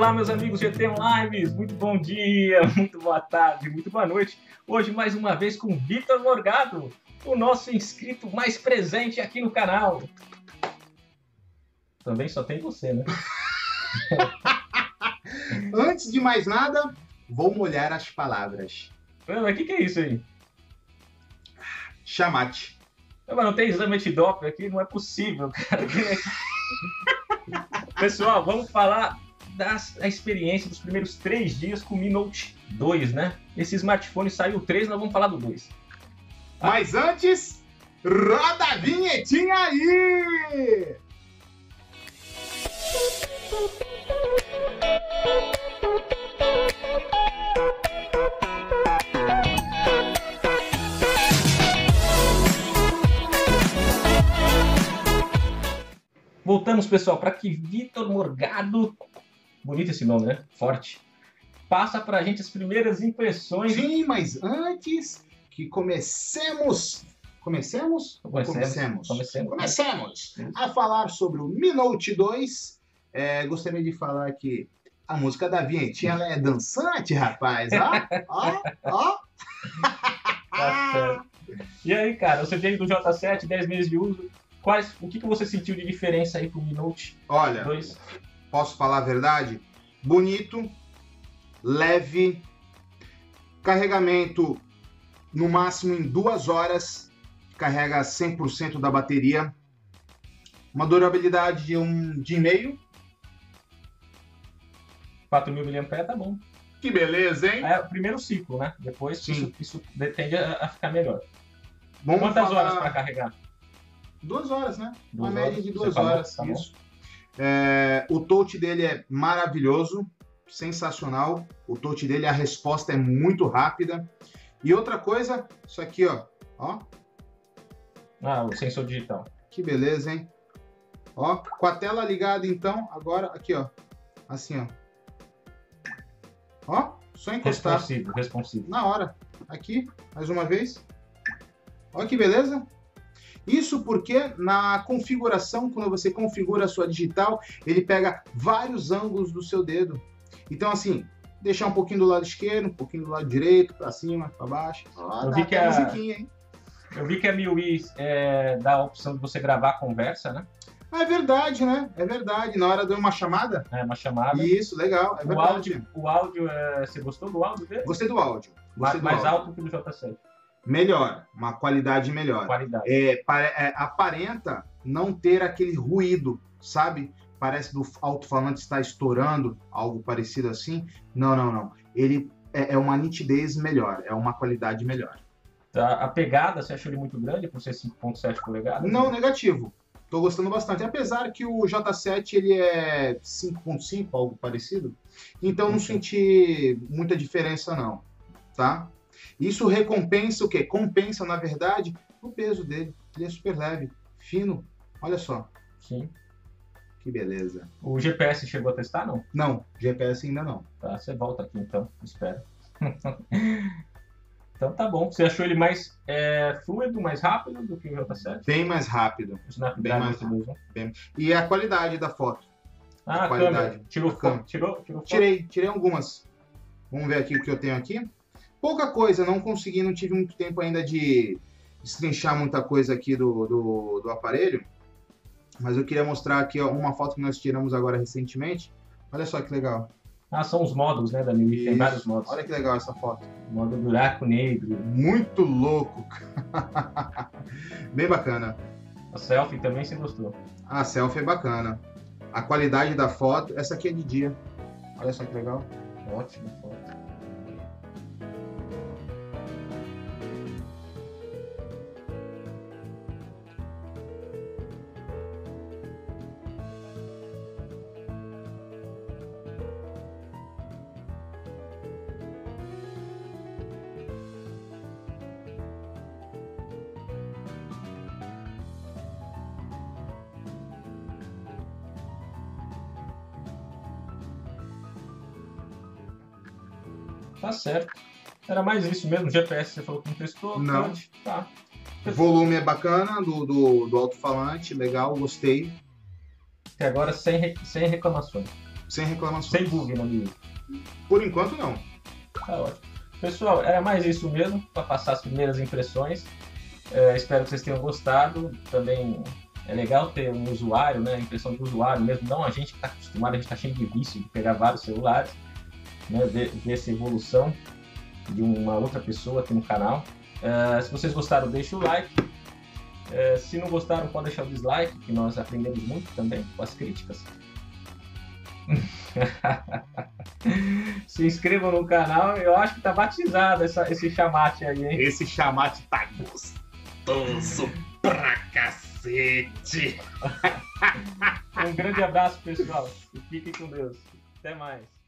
Olá, meus amigos GT Lives, muito bom dia, muito boa tarde, muito boa noite. Hoje, mais uma vez, com Vitor Morgado, o nosso inscrito mais presente aqui no canal. Também só tem você, né? Antes de mais nada, vou molhar as palavras. Mas o que, que é isso aí? Chamate. Mas não tem exame antidoping aqui? Não é possível, cara. Pessoal, vamos falar da experiência dos primeiros três dias com o Mi Note 2, né? Esse smartphone saiu o 3, nós vamos falar do 2. Mas antes, roda a vinhetinha aí! Voltamos, pessoal, para que Vitor Morgado, bonito esse nome, né? Forte, passa para a gente as primeiras impressões. Sim, mas antes que comecemos Comecemos? Comecemos. Comecemos. Comecemos a falar sobre o Mi Note 2. É, gostaria de falar que a música da vinhetinha ela é dançante, rapaz. Ó, ó, ó. Tá e aí, cara, você veio do J7, 10 meses de uso. Quais, o que, que você sentiu de diferença aí pro Mi Note Olha, 2? Posso falar a verdade? Bonito, leve, carregamento no máximo em duas horas carrega 100% da bateria, uma durabilidade de um dia e meio. 4.000 mAh tá bom. Que beleza, hein? É o primeiro ciclo, né? Depois Sim. isso, isso tende a, ficar melhor. Vamos Quantas falar... horas para carregar? Duas horas, né? Duas uma horas. média de duas Você horas. Falou, tá isso. É, o touch dele é maravilhoso, sensacional. O touch dele, a resposta é muito rápida. E outra coisa, isso aqui, ó, ó, ah, o sensor digital. Que beleza, hein? Ó, com a tela ligada então, agora aqui, ó. Assim, ó. Ó, só encostar. Responsivo, responsivo. Na hora. Aqui, mais uma vez. Ó que beleza. Isso porque na configuração, quando você configura a sua digital, ele pega vários ângulos do seu dedo. Então, assim, deixar um pouquinho do lado esquerdo, um pouquinho do lado direito, para cima, para baixo. Ó, Eu vi que a... Eu vi que a MIUI é, dá a opção de você gravar a conversa, né? Ah, é verdade, né? É verdade. Na hora de uma chamada? É, uma chamada. Isso, legal. É o áudio, o áudio é... você gostou do áudio dele? Gostei do áudio. Gostei mais, do mais áudio. alto que o J7. Melhor, uma qualidade melhor. Qualidade. É, é, aparenta não ter aquele ruído, sabe? Parece do alto-falante estar estourando, algo parecido assim. Não, não, não. Ele é, é uma nitidez melhor, é uma qualidade melhor. Tá, a pegada, você achou ele muito grande por ser 5.7 polegadas? Não, negativo. Tô gostando bastante. Apesar que o J7 ele é 5.5, algo parecido. Então não senti muita diferença não, tá? Isso recompensa o quê? Compensa, na verdade, o peso dele. Ele é super leve, fino. Olha só. Sim. Que beleza. O GPS chegou a testar, não? Não, GPS ainda não. Tá, você volta aqui então, espera. Então tá bom. Você achou ele mais é, fluido, mais rápido do que o J7? Bem mais rápido. Bem mais rápido. Bem... E a qualidade da foto. Ah, a qualidade. Tirou, foto. Tirou, tirou foto? Tirei, tirei algumas. Vamos ver aqui o que eu tenho aqui. Pouca coisa, não consegui, não tive muito tempo ainda de destrinchar muita coisa aqui do, do, do aparelho. Mas eu queria mostrar aqui ó, uma foto que nós tiramos agora recentemente. Olha só que legal. Ah, são os modos, né, da MIUI, tem vários modos. Olha que legal essa foto. Modo buraco negro. Muito louco. Bem bacana. A selfie também você gostou? A selfie é bacana. A qualidade da foto, essa aqui é de dia. Olha só que legal. Ótimo foto. Tá certo. Era mais isso mesmo, GPS você falou que não testou? Não. Tá. O volume é bacana do, do, do alto-falante, legal, gostei. Até agora sem, sem reclamações. Sem reclamações. Sem bug no livro. Por enquanto, não. Tá ótimo. Pessoal, era mais isso mesmo, para passar as primeiras impressões. É, espero que vocês tenham gostado. Também é legal ter um usuário, né? A impressão do usuário mesmo, não a gente que está acostumado, a gente está cheio de vício de pegar vários celulares, né? Ver, ver essa evolução de uma outra pessoa aqui no canal. É, se vocês gostaram, deixe o like. É, se não gostaram, pode deixar o dislike, que nós aprendemos muito também com as críticas. Se inscrevam no canal, eu acho que tá batizado essa, esse chamate aí, hein? Esse chamate tá gostoso pra cacete. um grande abraço, pessoal. E fiquem com Deus. Até mais.